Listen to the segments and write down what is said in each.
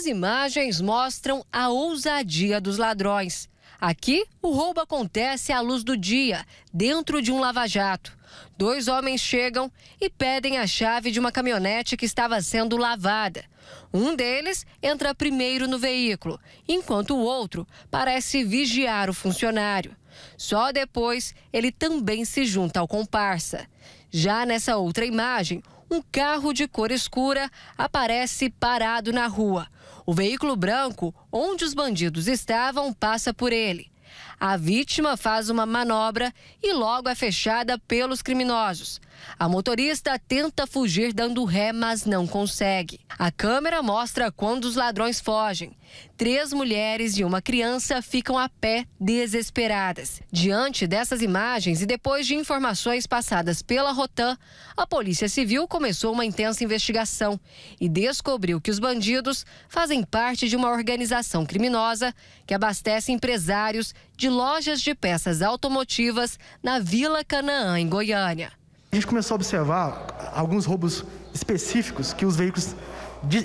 As imagens mostram a ousadia dos ladrões. Aqui, o roubo acontece à luz do dia, dentro de um lava-jato. Dois homens chegam e pedem a chave de uma caminhonete que estava sendo lavada. Um deles entra primeiro no veículo, enquanto o outro parece vigiar o funcionário. Só depois ele também se junta ao comparsa. Já nessa outra imagem, um carro de cor escura aparece parado na rua. O veículo branco, onde os bandidos estavam, passa por ele. A vítima faz uma manobra e logo é fechada pelos criminosos. A motorista tenta fugir dando ré, mas não consegue. A câmera mostra quando os ladrões fogem. Três mulheres e uma criança ficam a pé, desesperadas. Diante dessas imagens e depois de informações passadas pela Rotan, a Polícia Civil começou uma intensa investigação e descobriu que os bandidos fazem parte de uma organização criminosa que abastece empresários de lojas de peças automotivas na Vila Canaã, em Goiânia. A gente começou a observar alguns roubos específicos que os veículos,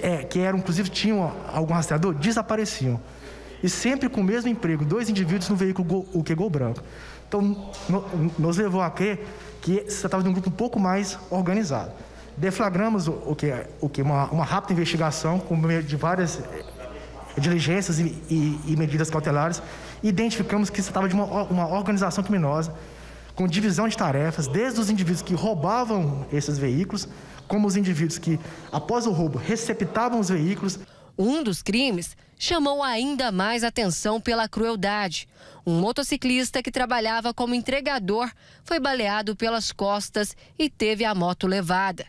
é, que eram, inclusive tinham algum rastreador, desapareciam. E sempre com o mesmo emprego, dois indivíduos no veículo Gol, o que Gol branco. Então, no, nos levou a crer que se tratava de um grupo um pouco mais organizado. Deflagramos o, o que, o que uma, uma rápida investigação com meio de várias diligências e, e, e medidas cautelares, identificamos que se tratava de uma, uma organização criminosa com divisão de tarefas, desde os indivíduos que roubavam esses veículos, como os indivíduos que, após o roubo, receptavam os veículos. Um dos crimes chamou ainda mais atenção pela crueldade. Um motociclista que trabalhava como entregador foi baleado pelas costas e teve a moto levada.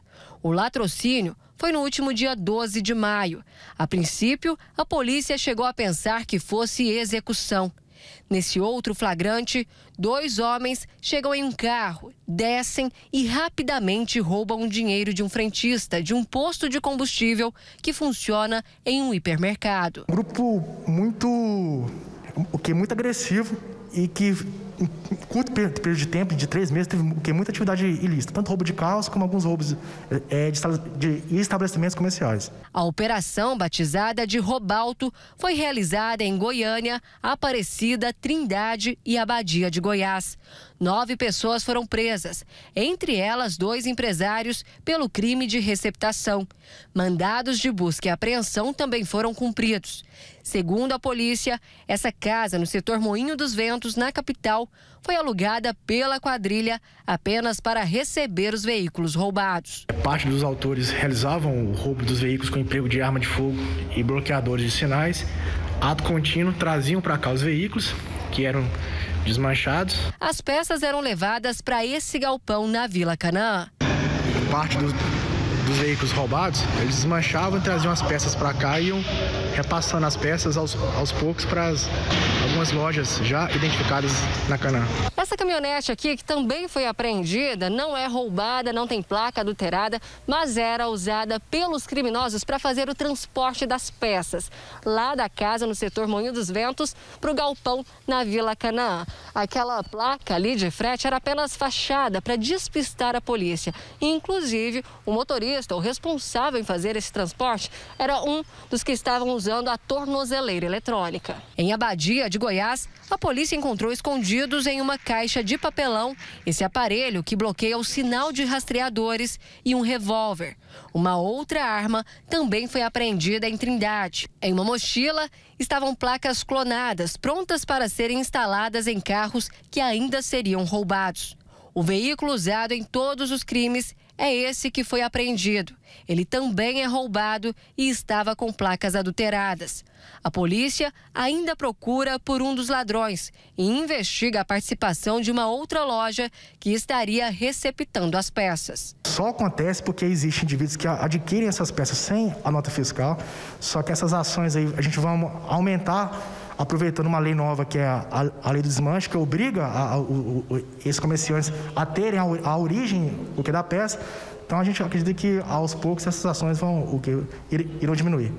O latrocínio foi no último dia 12 de maio. A princípio, a polícia chegou a pensar que fosse execução. Nesse outro flagrante, dois homens chegam em um carro, descem e rapidamente roubam dinheiro de um frentista de um posto de combustível que funciona em um hipermercado. Um grupo muito, o que muito agressivo e que em curto período de tempo, de três meses, teve muita atividade ilícita, tanto roubo de carros como alguns roubos é, de, de estabelecimentos comerciais. A operação, batizada de Robalto, foi realizada em Goiânia, Aparecida, Trindade e Abadia de Goiás. Nove pessoas foram presas, entre elas dois empresários, pelo crime de receptação. Mandados de busca e apreensão também foram cumpridos. Segundo a polícia, essa casa no setor Moinho dos Ventos, na capital, foi alugada pela quadrilha apenas para receber os veículos roubados. Parte dos autores realizavam o roubo dos veículos com emprego de arma de fogo e bloqueadores de sinais. Ato contínuo, traziam para cá os veículos, que eram desmanchados. As peças eram levadas para esse galpão na Vila Canaã. Parte dos, dos veículos roubados, eles desmanchavam e traziam as peças para cá e iam repassando as peças aos, aos poucos para algumas lojas já identificadas na Canaã. Essa caminhonete aqui, que também foi apreendida, não é roubada, não tem placa adulterada, mas era usada pelos criminosos para fazer o transporte das peças, lá da casa no setor Moinho dos Ventos para o galpão na Vila Canaã. Aquela placa ali de frete era apenas fachada para despistar a polícia. Inclusive, o motorista, o responsável em fazer esse transporte, era um dos que estavam usando a tornozeleira eletrônica. Em Abadia de Goiás, a polícia encontrou escondidos em uma caixa de papelão, esse aparelho que bloqueia o sinal de rastreadores e um revólver. Uma outra arma também foi apreendida em Trindade. Em uma mochila estavam placas clonadas, prontas para serem instaladas em carros que ainda seriam roubados. O veículo usado em todos os crimes é esse que foi apreendido. Ele também é roubado e estava com placas adulteradas. A polícia ainda procura por um dos ladrões e investiga a participação de uma outra loja que estaria receptando as peças. Só acontece porque existem indivíduos que adquirem essas peças sem a nota fiscal, só que essas ações aí a gente vai aumentar aproveitando uma lei nova que é a, a, a lei do desmanche, que obriga a, o, o, esses comerciantes a terem a, origem o que da peça. Então a gente acredita que aos poucos essas ações vão o que irão diminuir.